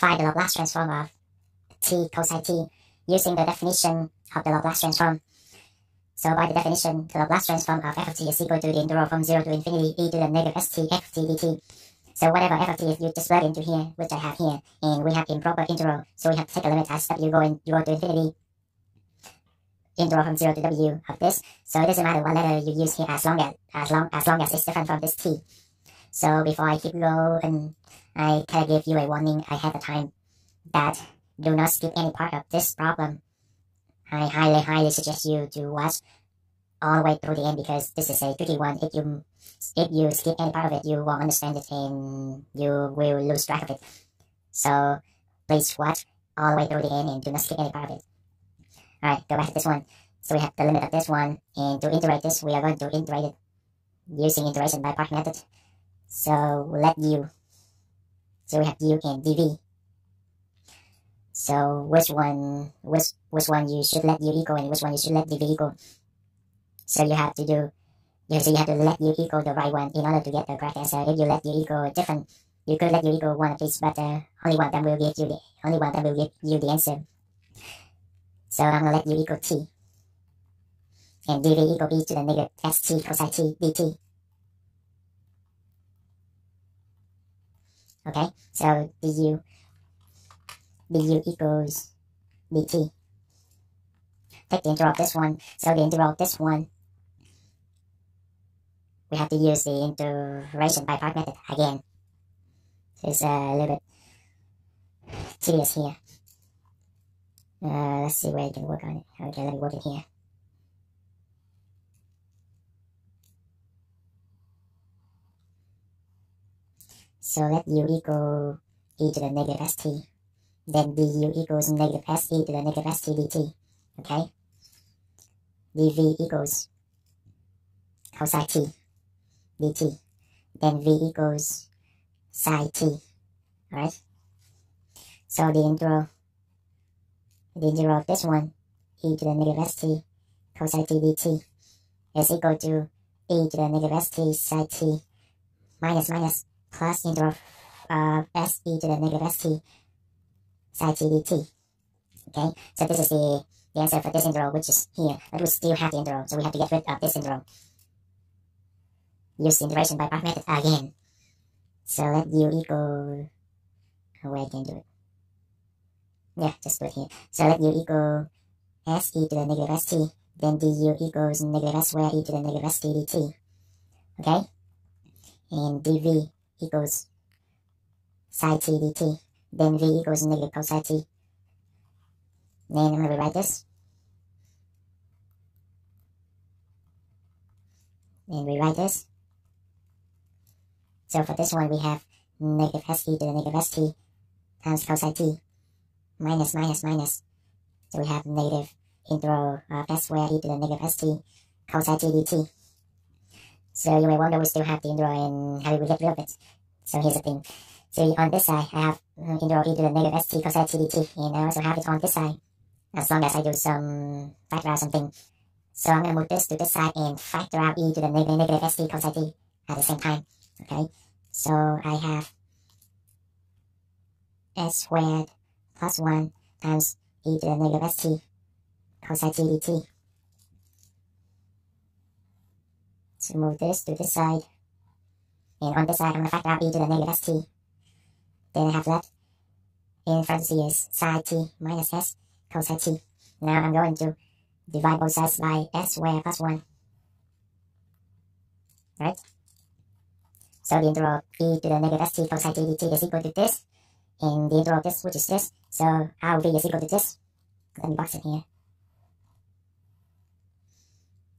find the Laplace transform of t cosine t using the definition of the Laplace transform. So by the definition, the Laplace transform of f of t is equal to the integral from 0 to infinity e to the negative st f of t dt. So whatever f of t is, you just plug into here, which I have here, and we have improper integral, so we have to take a limit as w go, in, you to infinity, integral from 0 to w of this. So it doesn't matter what letter you use here as long as, as long as long as it's different from this t. So before I keep going, I can give you a warning ahead of time that do not skip any part of this problem. I highly, highly suggest you to watch all the way through the end because this is a tricky one. If you if you skip any part of it, you won't understand it and you will lose track of it. So please watch all the way through the end and do not skip any part of it. Alright, go back to this one. So we have the limit of this one, and to integrate this, we are going to integrate it using integration by part method. So let u. So we have u and dv. So which one, which which one you should let u equal and which one you should let dv equal. So you have to do, you so you have to let u equal the right one in order to get the correct answer. If you let u equal different, you could let u equal one of these, but uh, only one of them will give you the only one of them will give you the answer. So I'm gonna let u equal t, and dv equal e to the negative st cosine t dt. Okay, so du du equals dt. Take the integral of this one. So the integral of this one, we have to use the integration by part method again. It's a little bit tedious here. Uh, let's see where you can work on it. Okay, let me work it here. So let u equal e to the negative st. Then du equals negative se to the negative st dt. Okay? dv equals cosine t dt. Then v equals sine t. Alright? So the integral the integral of this one, e to the negative st cosine t dt is equal to e to the negative st sine t minus minus plus integral of uh, s e to the negative st sine t dt. Okay, so this is the, the answer for this integral, which is here, but we still have the integral, so we have to get rid of this integral. Use the integration by part method again. So let u equal, oh I can do it. Yeah, just do it here. So let u equal s e to the negative st, then du equals negative s squared e to the negative st dt. Okay? And dv equals sine t dt. Then v equals negative cosine t. Then I'm going to rewrite this. And rewrite this. So for this one, we have negative st to the negative st times cosine t minus minus minus. So we have negative integral of s squared e to the negative st cosine t dt. So you may wonder we still have the integral and how we get rid of it. So here's the thing. So on this side, I have uh, integral e to the negative st cosine tdt, and I also have it on this side, as long as I do some factor out something. So I'm going to move this to this side and factor out e to the negative, negative st cosine t at the same time. Okay, so I have s squared plus 1 times e to the negative st cosine t dt. So move this to this side. And on this side, I'm going to factor out e to the negative st. Then I have left in parentheses sine t minus s cosine t. Now I'm going to divide both sides by s squared plus 1. Right? So the integral of e to the negative st cosine t dt is equal to this. And the integral of this, which is this. So r v is equal to this. Let me box it here.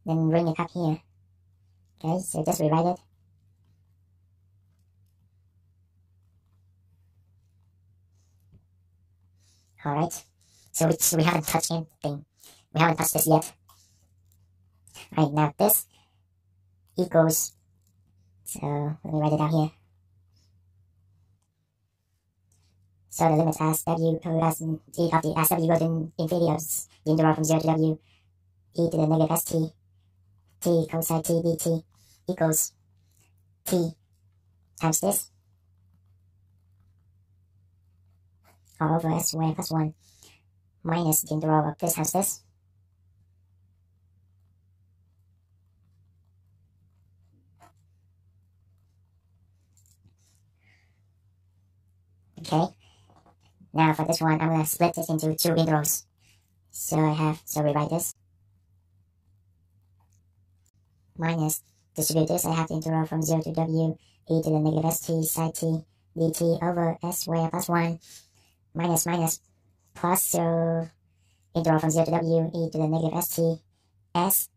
Then bring it up here. Okay, so just rewrite it. Alright, so we, we haven't touched anything. We haven't touched this yet. Right, now this equals, so let me write it out here. So the limit as w as e of the as w goes in infinity of the integral from 0 to w e to the negative st t cosine t dt equals t times this all over s plus 1 minus the integral of this has this. Okay, now for this one, I'm going to split this into two integrals. So I have, so rewrite this. Minus, distribute this, I have to integral from 0 to w e to the negative st sine t dt over s squared plus 1 minus minus plus 0 integral from 0 to w e to the negative st s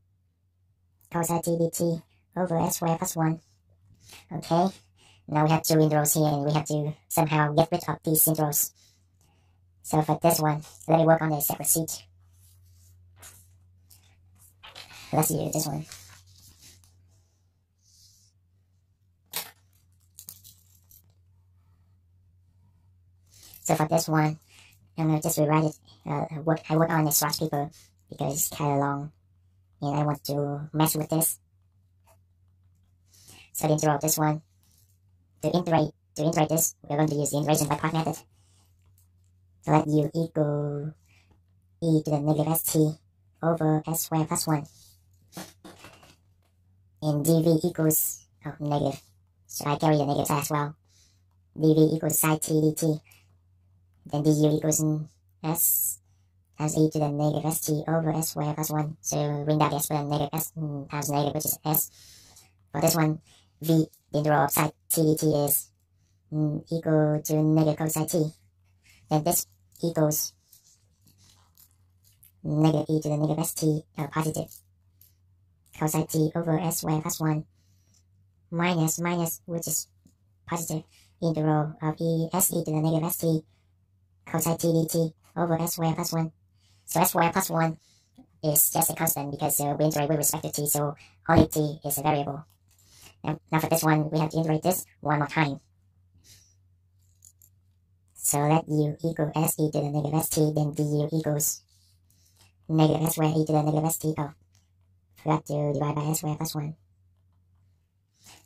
cosine t dt over s squared plus 1. Okay, now we have two integrals here and we have to somehow get rid of these integrals. So for this one, let me work on a separate sheet. Let's use this one. So for this one, I'm gonna just rewrite it. Uh, work, I work on a swatch paper because it's kind of long, and I want to mess with this. So the integral of this one, to integrate to integrate this, we're going to use the integration by part method. So let u equal e to the negative st over s squared plus 1. And dv equals oh, negative. So I carry the negative as well. dv equals sine t dt then du equals s times e to the negative st over s squared plus 1. So bring back the exponent negative s mm, times negative, which is s. For this one, v, the integral of sine t dt is mm, equal to negative cosine t. Then this equals negative e to the negative st, uh, positive cosine t over s squared plus 1 minus minus, which is positive integral of e s e to the negative st cosine t dt over s squared plus 1. So s squared plus 1 is just a constant because uh, we integrate with respect to t, so only t is a variable. Now, now for this one, we have to integrate this one more time. So let u equal s e to the negative st, then du equals negative s squared e to the negative st. Oh, forgot to divide by s squared plus 1.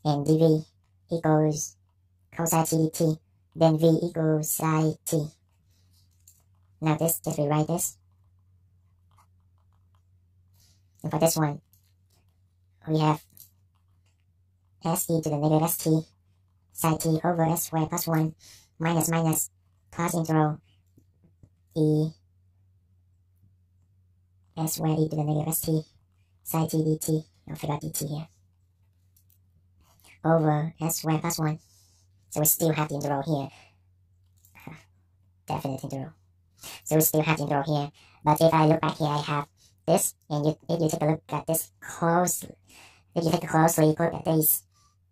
And dv equals cosine t dt, then v equals sine t. Now this, just rewrite this. And for this one, we have s e to the negative st sine t over s squared plus 1 minus minus plus integral e s squared e to the negative st sine t dt. I forgot dt here. Over s squared plus 1. So we still have the integral here. Definite integral. So we still have the integral here. But if I look back here, I have this. And you, if you take a look at this closely, if you take a closely look at this,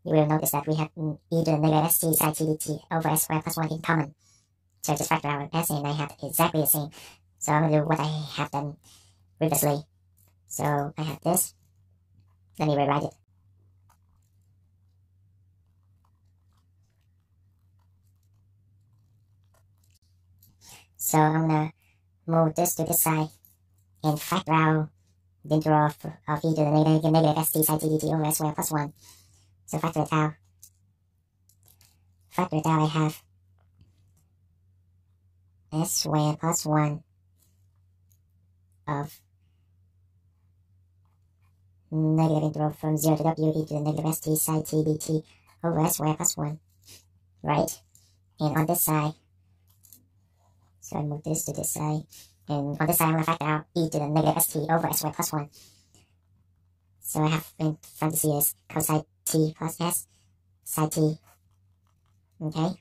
you will notice that we have either negative st sine t dt over s squared plus 1 in common. So I just factor out s and I have exactly the same. So I'm going to do what I have done previously. So I have this. Let me rewrite it. So I'm gonna move this to this side and factor out integral of, of e to the negative, negative st sine t dt over s plus 1. So factor it out. Factor it out, I have s squared plus 1 of negative integral from 0 to w e to the negative st sine t dt over s plus 1. Right? And on this side, so I move this to this side. And on this side, I'm going to factor out e to the negative st over s squared plus 1. So I have in parentheses cosine t plus s sine t. Okay?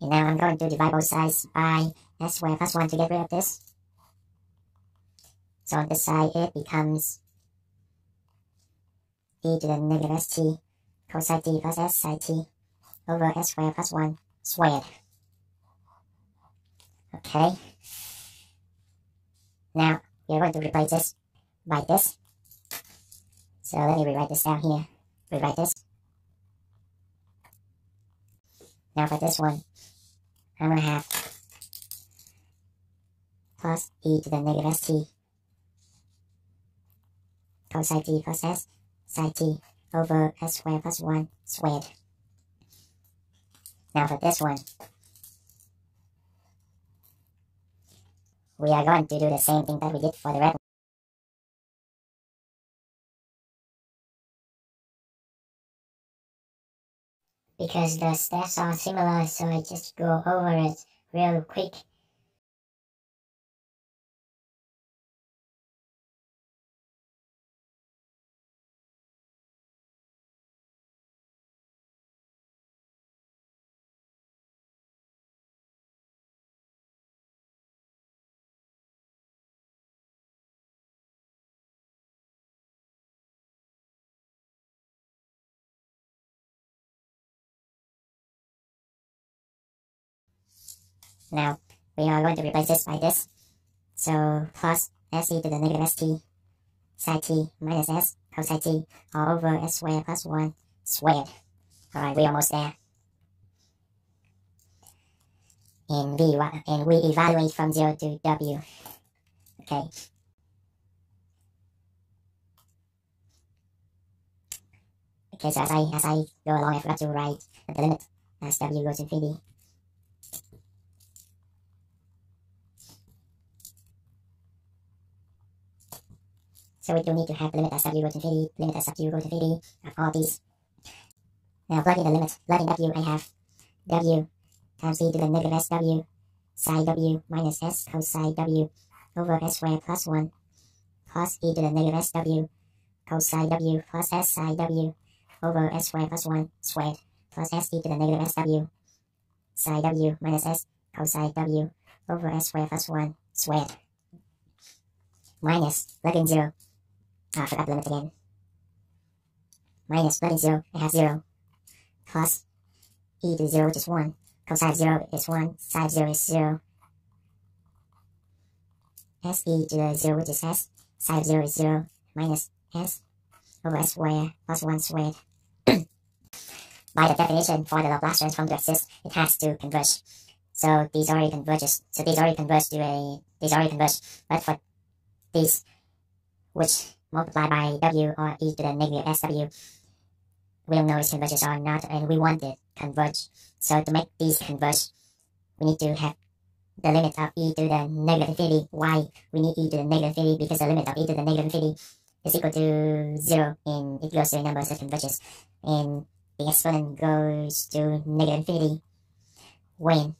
And now I'm going to divide both sides by s squared plus 1 to get rid of this. So on this side, it becomes e to the negative st cosine t plus s sine t over s squared plus 1 squared. Okay. Now, we're going to replace this by this. So let me rewrite this down here. Rewrite this. Now for this one, I'm going to have plus e to the negative st cosine t plus s sine t over s squared plus 1 squared. Now for this one, we are going to do the same thing that we did for the red. Because the steps are similar, so I just go over it real quick. Now, we are going to replace this by this. So, plus se to the negative st sine t minus s cosine t all over s squared plus 1 squared. Alright, we're almost there. And we, and we evaluate from 0 to w. Okay. Okay, so as I, as I go along, I forgot to write the limit as w goes infinity. So we do need to have the limit as w go to infinity, limit as w go to infinity, of all these. Now plug in the limit, plug in w, I have w times e to the negative sw sine w minus s cosine w over s squared plus 1 plus e to the negative sw cosine w plus s sine w over s squared plus 1 squared plus s e to the negative sw sine w minus s cosine w over s squared plus 1 squared minus plug in 0 I forgot the limit again. Minus bloody 0, it has 0. Plus e to the 0, which is 1. Cosine of 0 is 1. Sine of 0 is 0. S e to the 0, which is s. Sine of 0 is 0. Minus s over s squared plus 1 squared. By the definition, for the Laplace transform to exist, it has to converge. So these already converges. So these already converge to a, these already converge. But for these, which multiplied by w or e to the negative sw. We'll know if converges or not, and we want it converge. So to make these converge, we need to have the limit of e to the negative infinity. Why we need e to the negative infinity? Because the limit of e to the negative infinity is equal to 0 and it goes to a number that converges. And the exponent goes to negative infinity when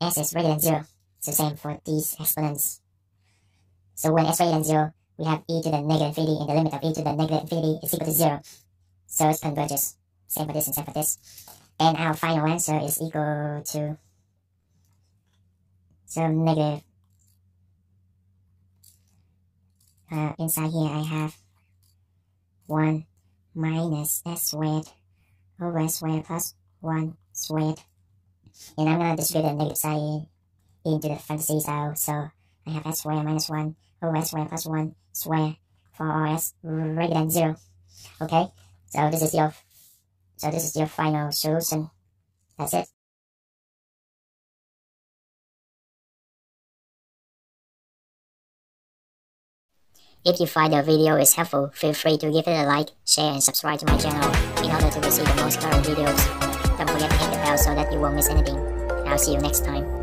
s is greater than 0. It's the same for these exponents. So when s greater than 0, we have e to the negative infinity and the limit of e to the negative infinity is equal to 0. So it converges. Same for this and same for this. And our final answer is equal to so negative uh, inside here I have 1 minus s squared over s squared plus 1 squared. And I'm going to distribute the negative side into the parentheses out. So I have s squared minus 1 over s squared plus 1 square for s greater than 0. Okay, so this is your so this is your final solution. That's it. If you find the video is helpful, feel free to give it a like, share, and subscribe to my channel in order to receive the most current videos. Don't forget to hit the bell so that you won't miss anything. I'll see you next time.